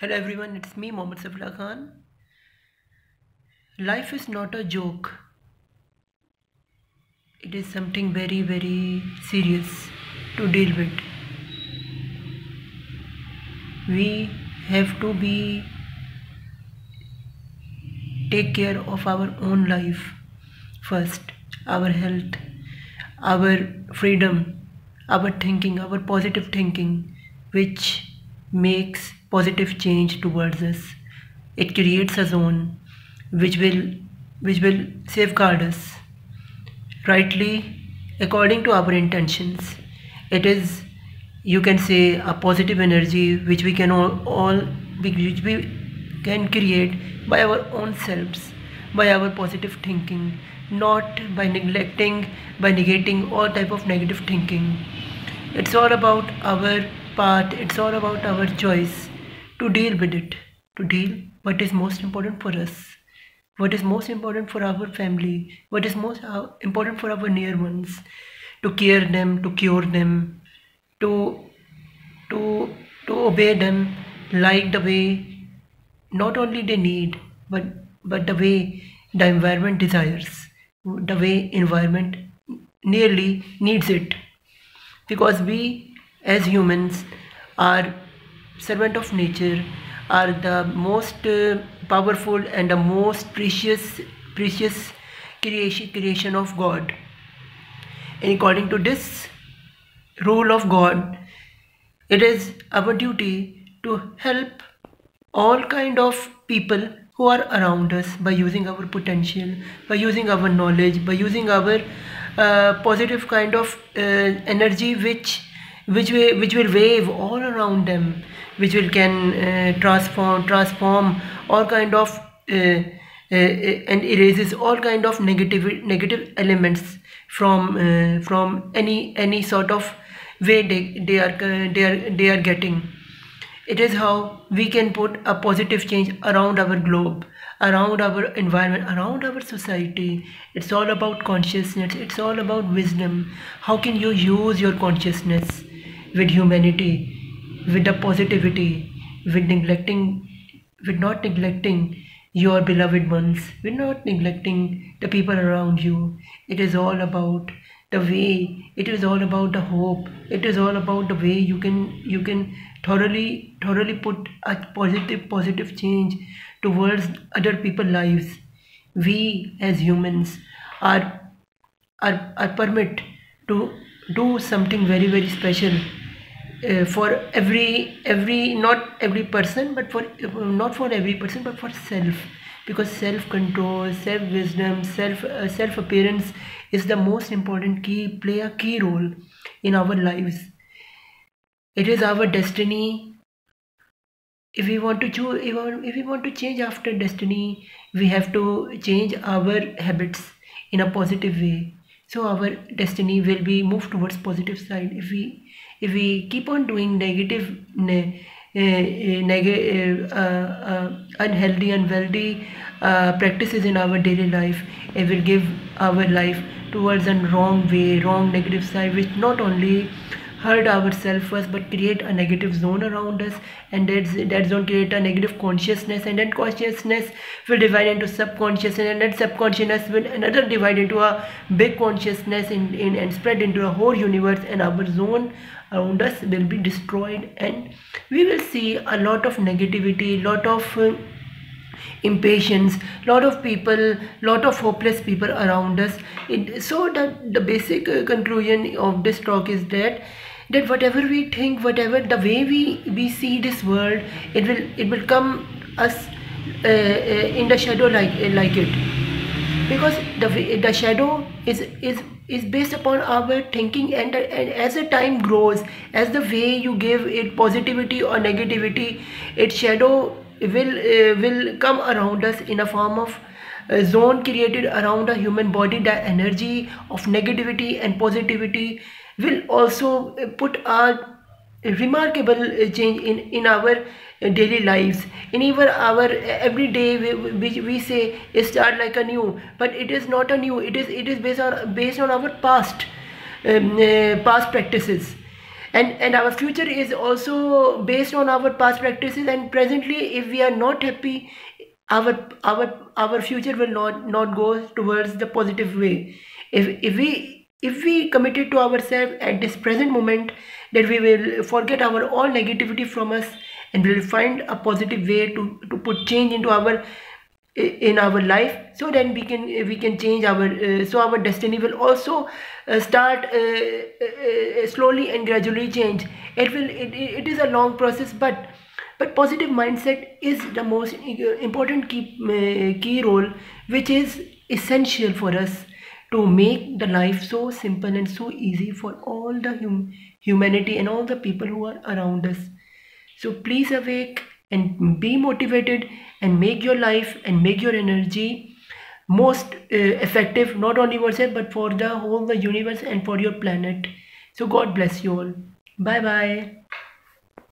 Hello everyone, it's me Muhammad Safi Ullah Khan. Life is not a joke. It is something very very serious to deal with. We have to be take care of our own life first, our health, our freedom, our thinking, our positive thinking, which makes positive change towards us. It creates a zone which will which will safeguard us rightly according to our intentions. It is you can say a positive energy which we can all, all which we can create by our own selves by our positive thinking not by neglecting by negating all type of negative thinking it's all about our path it's all about our choice to deal with it to deal what is most important for us what is most important for our family what is most uh, important for our near ones to care them to cure them to to to obey them like the way not only they need but but the way the environment desires the way environment nearly needs it. Because we as humans are servant of nature are the most uh, powerful and the most precious precious creation creation of god. And according to this rule of god it is our duty to help all kind of people who are around us by using our potential by using our knowledge by using our uh, positive kind of uh, energy which which will, which will wave all around them which will can uh, transform transform all kind of uh, uh, and erases all kind of negative negative elements from from any any sort of way they, they are they are they are getting. It is how we can put a positive change around our globe around our environment around our society. It's all about consciousness. It's all about wisdom. How can you use your consciousness with humanity with the positivity, with neglecting, with not neglecting your beloved ones, with not neglecting the people around you. It is all about the way. It is all about the hope. It is all about the way you can you can thoroughly thoroughly put a positive positive change towards other people's lives. We as humans are are, are permit to do something very very special uh, for every every not every person but for not for every person but for self. Because self control self wisdom self uh, self appearance is the most important key play a key role in our lives. It is our destiny. If we want to choose if, if we want to change after destiny we have to change our habits in a positive way. So our destiny will be moved towards positive side if we if we keep on doing negative ne, uh, neg- uh, uh, unhealthy unwealthy uh, practices in our daily life it will give our life towards a wrong way wrong negative side which not only hurt ourselves first but create a negative zone around us. And that's, that zone create a negative consciousness and then consciousness will divide into subconsciousness and that subconsciousness will another divide into a big consciousness in, in, and spread into a whole universe and our zone around us will be destroyed. And we will see a lot of negativity lot of uh, impatience lot of people lot of hopeless people around us. It, so that the basic uh, conclusion of this talk is that that whatever we think whatever the way we we see this world it will it will come us uh, uh, in the shadow like like it. Because the the shadow is is is based upon our thinking and, and as the time grows as the way you give it positivity or negativity its shadow will uh, will come around us in a form of a zone created around a human body. The energy of negativity and positivity will also put a remarkable change in in our daily lives. In even our every day we, we say start like a new but it is not a new. It is it is based on based on our past um, uh, past practices and and our future is also based on our past practices and presently if we are not happy our our our future will not not go towards the positive way. If if we if we committed to ourselves at this present moment that we will forget our all negativity from us and we will find a positive way to to put change into our in our life. So then we can we can change our uh, so our destiny will also uh, start uh, uh, uh slowly and gradually change. It will it, it is a long process but but positive mindset is the most important key uh, key role which is essential for us to make the life so simple and so easy for all the hum humanity and all the people who are around us. So please awake and be motivated and make your life and make your energy most uh, effective not only for yourself but for the whole the universe and for your planet. So god bless you all. Bye bye